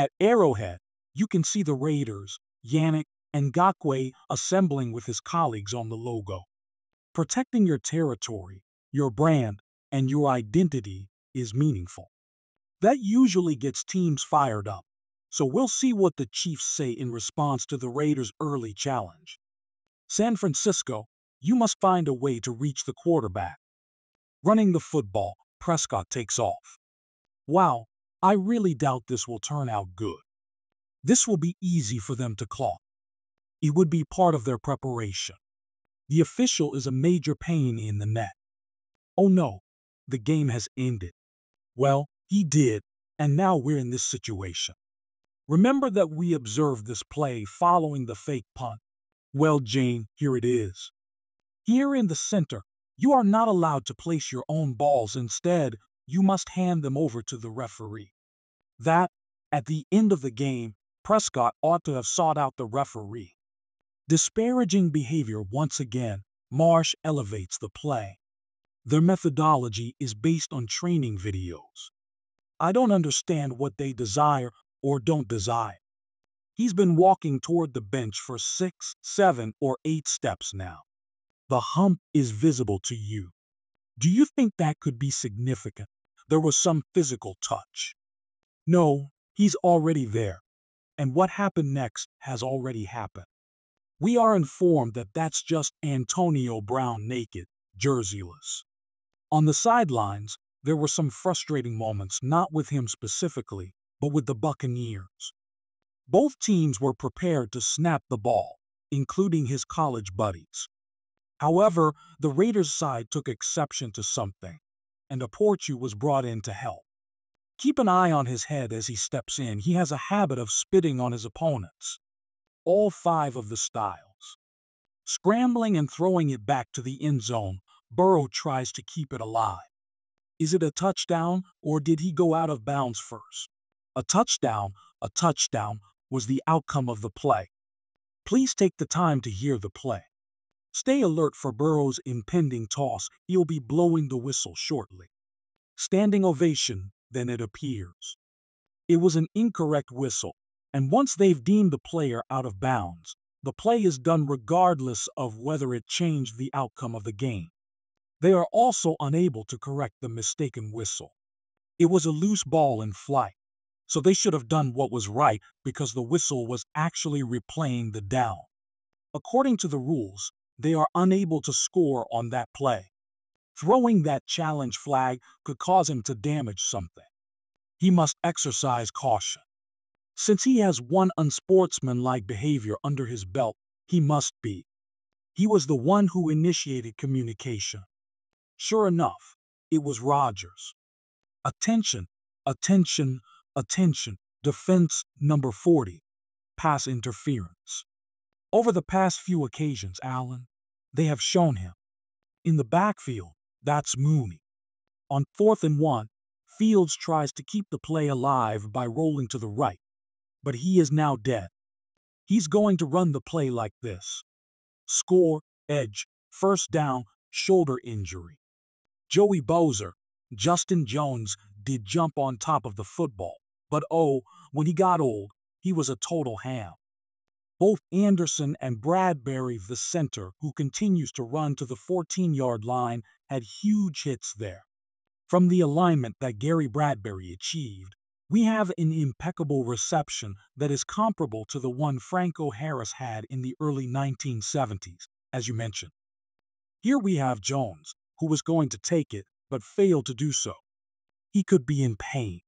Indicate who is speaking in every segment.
Speaker 1: At Arrowhead, you can see the Raiders, Yannick, and Ngakoue assembling with his colleagues on the logo. Protecting your territory, your brand, and your identity is meaningful. That usually gets teams fired up, so we'll see what the Chiefs say in response to the Raiders' early challenge. San Francisco, you must find a way to reach the quarterback. Running the football, Prescott takes off. Wow, I really doubt this will turn out good. This will be easy for them to clock. It would be part of their preparation. The official is a major pain in the neck. Oh no, the game has ended. Well, he did, and now we're in this situation. Remember that we observed this play following the fake punt. Well, Jane, here it is. Here in the center, you are not allowed to place your own balls. Instead, you must hand them over to the referee. That, at the end of the game, Prescott ought to have sought out the referee. Disparaging behavior once again, Marsh elevates the play. Their methodology is based on training videos. I don't understand what they desire or don't desire. He's been walking toward the bench for six, seven, or eight steps now. The hump is visible to you. Do you think that could be significant? There was some physical touch. No, he's already there. And what happened next has already happened. We are informed that that's just Antonio Brown naked, jerseyless. On the sidelines, there were some frustrating moments, not with him specifically, but with the Buccaneers. Both teams were prepared to snap the ball, including his college buddies. However, the Raiders side took exception to something, and Oportu was brought in to help. Keep an eye on his head as he steps in. He has a habit of spitting on his opponents all five of the styles. Scrambling and throwing it back to the end zone, Burrow tries to keep it alive. Is it a touchdown or did he go out of bounds first? A touchdown, a touchdown was the outcome of the play. Please take the time to hear the play. Stay alert for Burrow's impending toss. He'll be blowing the whistle shortly. Standing ovation, then it appears. It was an incorrect whistle, and once they've deemed the player out of bounds, the play is done regardless of whether it changed the outcome of the game. They are also unable to correct the mistaken whistle. It was a loose ball in flight, so they should have done what was right because the whistle was actually replaying the down. According to the rules, they are unable to score on that play. Throwing that challenge flag could cause him to damage something. He must exercise caution. Since he has one unsportsmanlike behavior under his belt, he must be. He was the one who initiated communication. Sure enough, it was Rogers. Attention, attention, attention, defense number 40, pass interference. Over the past few occasions, Allen, they have shown him. In the backfield, that's Mooney. On fourth and one, Fields tries to keep the play alive by rolling to the right but he is now dead. He's going to run the play like this. Score, edge, first down, shoulder injury. Joey Bosa, Justin Jones did jump on top of the football, but oh, when he got old, he was a total ham. Both Anderson and Bradbury, the center, who continues to run to the 14 yard line, had huge hits there. From the alignment that Gary Bradbury achieved, we have an impeccable reception that is comparable to the one Franco Harris had in the early 1970s, as you mentioned. Here we have Jones, who was going to take it but failed to do so. He could be in pain.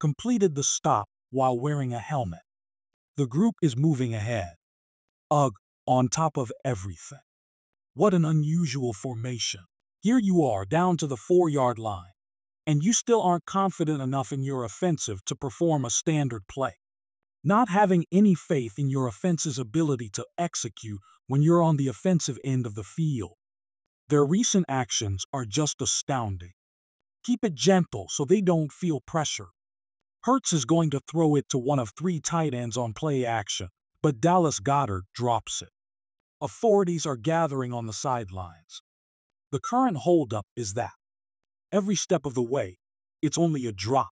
Speaker 1: Completed the stop while wearing a helmet. The group is moving ahead. Ugh, on top of everything. What an unusual formation. Here you are down to the four yard line and you still aren't confident enough in your offensive to perform a standard play. Not having any faith in your offense's ability to execute when you're on the offensive end of the field. Their recent actions are just astounding. Keep it gentle so they don't feel pressure. Hurts is going to throw it to one of three tight ends on play action, but Dallas Goedert drops it. Authorities are gathering on the sidelines. The current holdup is that Every step of the way, it's only a drop.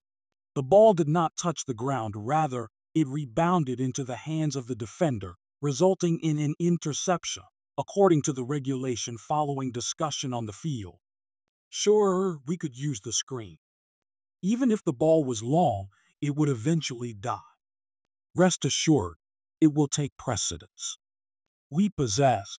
Speaker 1: The ball did not touch the ground, rather, it rebounded into the hands of the defender, resulting in an interception, according to the regulation following discussion on the field. Sure, we could use the screen. Even if the ball was long, it would eventually die. Rest assured, it will take precedence. We possess